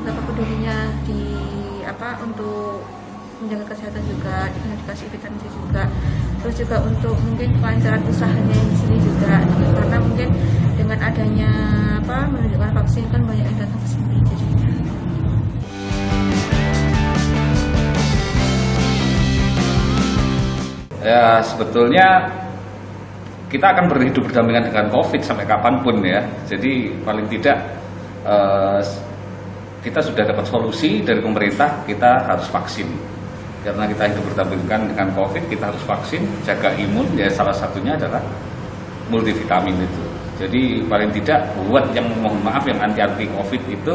betapa pedulinya di apa untuk menjaga kesehatan juga dengan dikasih vitamin C juga terus juga untuk mungkin kelancaran usahanya di sini juga karena mungkin dengan adanya apa menunjukkan vaksin kan banyak yang datang ke sini jadinya ya sebetulnya kita akan berhidup berdampingan dengan COVID sampai kapan pun ya. Jadi paling tidak eh, kita sudah dapat solusi dari pemerintah kita harus vaksin. Karena kita hidup berdampingan dengan COVID kita harus vaksin, jaga imun ya salah satunya adalah multivitamin itu. Jadi paling tidak buat yang mohon maaf yang anti anti COVID itu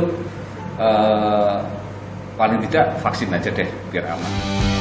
eh, paling tidak vaksin aja deh biar aman.